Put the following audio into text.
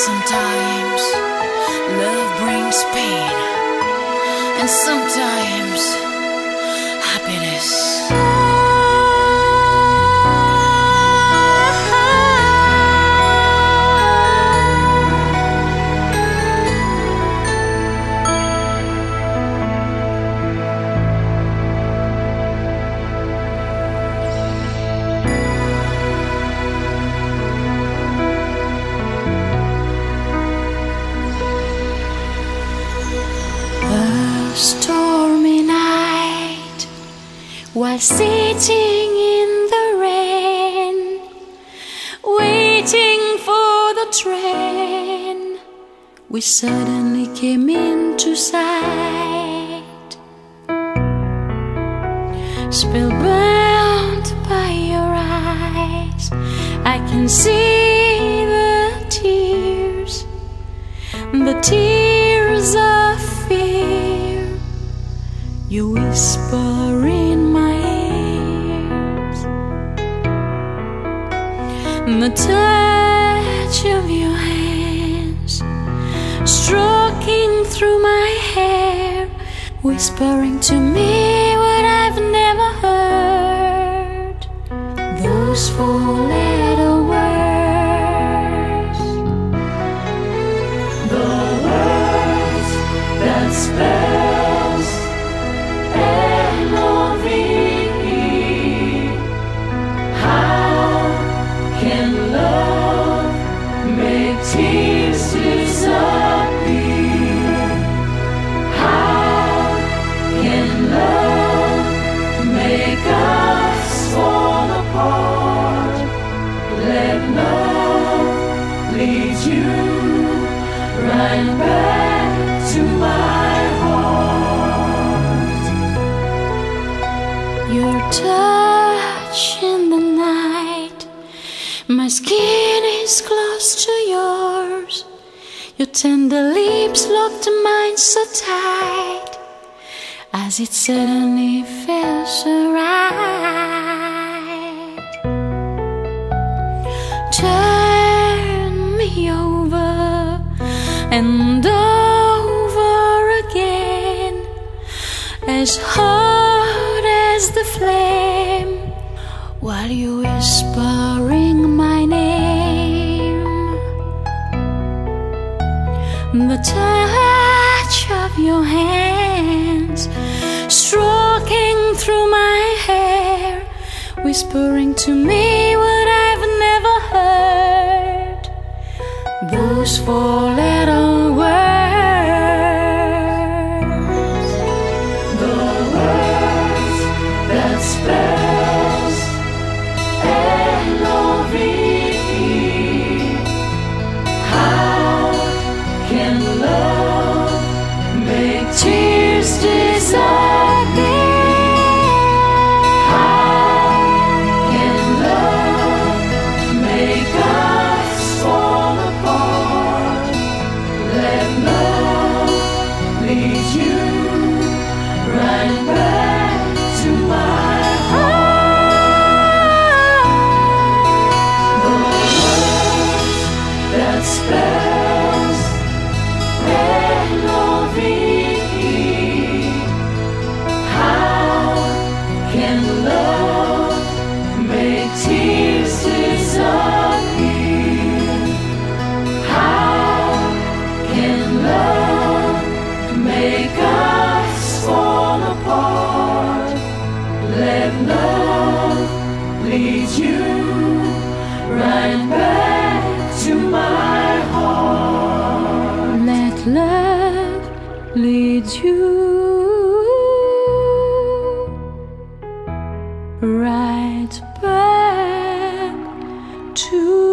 Sometimes love brings pain, and sometimes stormy night while sitting in the rain, waiting for the train, we suddenly came into sight. Spellbound by your eyes, I can see the tears the tears you whisper in my ears. The touch of your hands stroking through my hair whispering to me what I've never heard. Those four tender lips locked mine so tight as it suddenly felt so right. And over again, as hard as the flame, while you whispering my name. The touch of your hands stroking through my hair, whispering to me what I've never heard. Those four Lead you right back to my heart. Let love lead you right back to.